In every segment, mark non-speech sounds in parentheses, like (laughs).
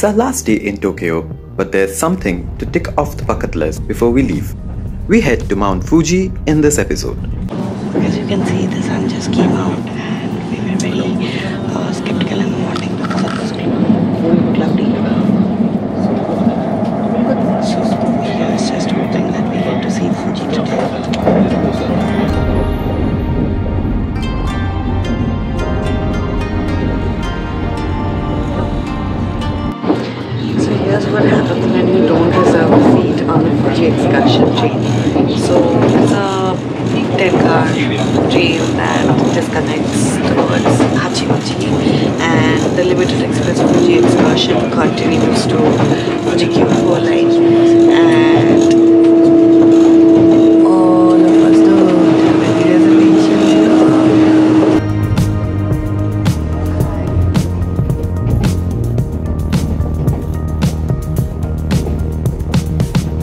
It's our last day in Tokyo, but there's something to tick off the bucket list before we leave. We head to Mount Fuji in this episode. As you can see, the sun just came out and we were very what you don't reserve a seat on the Fuji excursion train. So it's a 10 car train that disconnects towards Hachiguchi and the limited express Fuji excursion continues to Fuji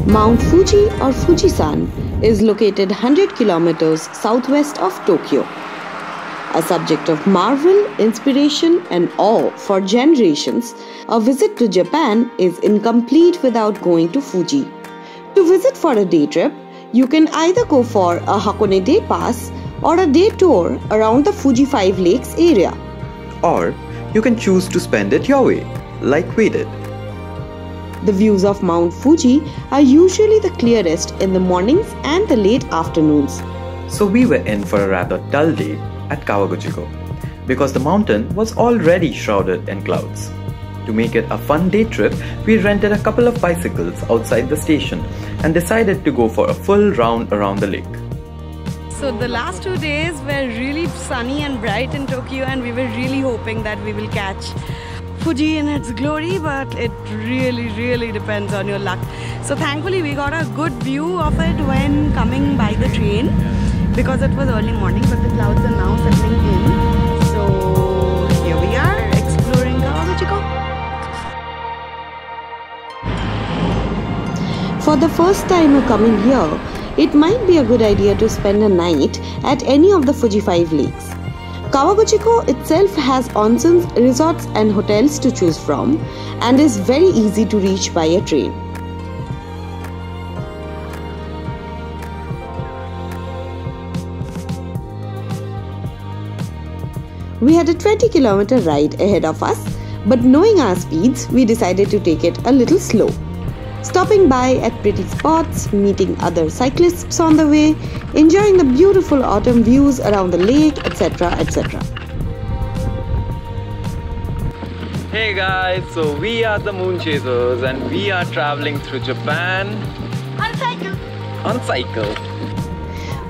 Mount Fuji or Fujisan is located 100 kilometers southwest of Tokyo. A subject of marvel, inspiration, and awe for generations, a visit to Japan is incomplete without going to Fuji. To visit for a day trip, you can either go for a Hakone Day Pass or a day tour around the Fuji Five Lakes area. Or you can choose to spend it your way, like we did. The views of Mount Fuji are usually the clearest in the mornings and the late afternoons. So we were in for a rather dull day at Kawaguchiko because the mountain was already shrouded in clouds. To make it a fun day trip, we rented a couple of bicycles outside the station and decided to go for a full round around the lake. So the last two days were really sunny and bright in Tokyo and we were really hoping that we will catch Fuji in its glory but it really really depends on your luck. So thankfully we got a good view of it when coming by the train because it was early morning but the clouds are now settling in. So here we are exploring Kawaguchiko. For the first timer coming here, it might be a good idea to spend a night at any of the Fuji 5 lakes. Kawaguchiko itself has onsens, resorts, and hotels to choose from and is very easy to reach by a train. We had a 20 kilometer ride ahead of us, but knowing our speeds, we decided to take it a little slow. Stopping by at pretty spots, meeting other cyclists on the way, enjoying the beautiful autumn views around the lake, etc. etc. Hey guys, so we are the Moon Chasers and we are traveling through Japan On cycle. on cycle.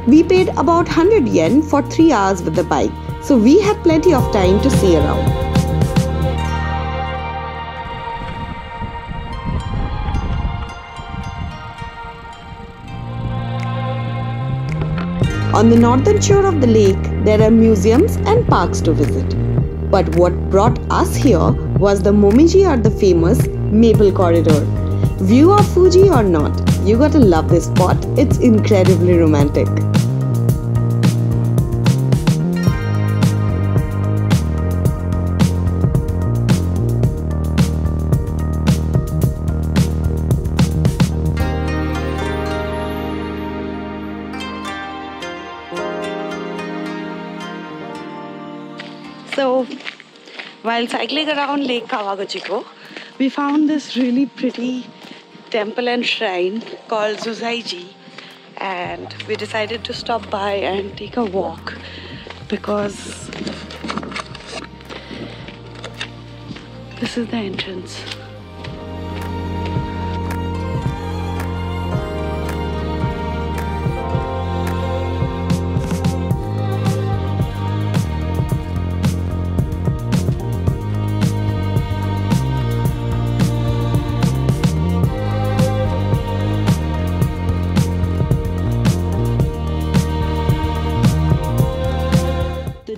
We paid about 100 yen for 3 hours with the bike, so we had plenty of time to see around. On the northern shore of the lake, there are museums and parks to visit. But what brought us here was the Momiji or the famous Maple Corridor. View of Fuji or not, you gotta love this spot, it's incredibly romantic. So, while cycling around Lake Kawaguchiko, we found this really pretty temple and shrine called Zuzaiji, and we decided to stop by and take a walk because this is the entrance.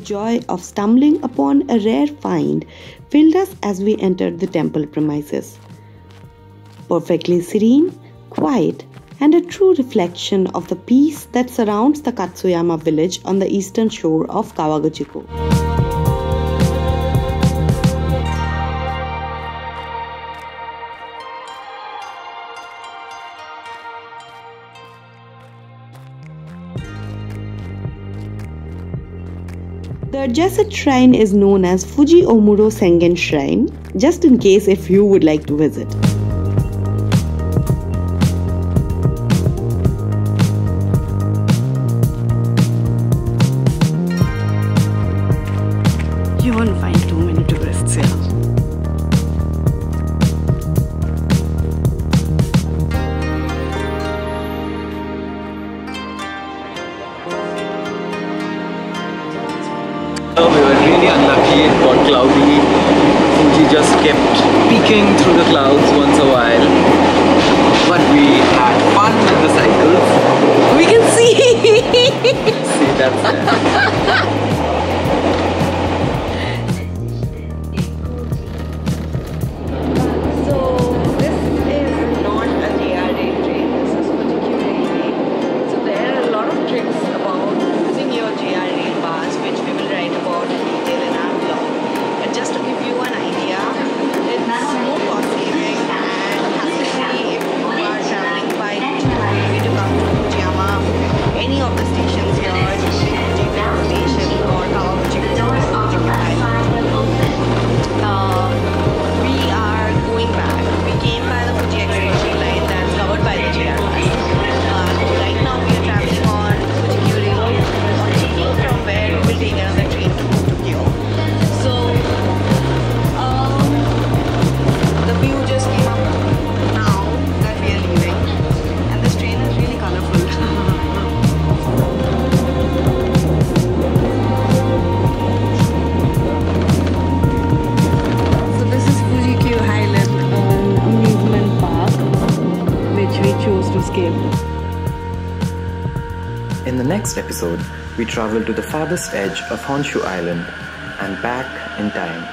Joy of stumbling upon a rare find filled us as we entered the temple premises. Perfectly serene, quiet, and a true reflection of the peace that surrounds the Katsuyama village on the eastern shore of Kawaguchiko. The adjacent shrine is known as Fuji Omuro Sengen Shrine, just in case if you would like to visit. Got cloudy. Fuji just kept peeking through the clouds once a while. But we had fun with the cycles. We can see! (laughs) See, that's to skip. In the next episode, we travel to the farthest edge of Honshu Island and back in time.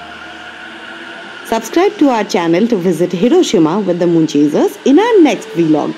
Subscribe to our channel to visit Hiroshima with the Moonchasers in our next vlog.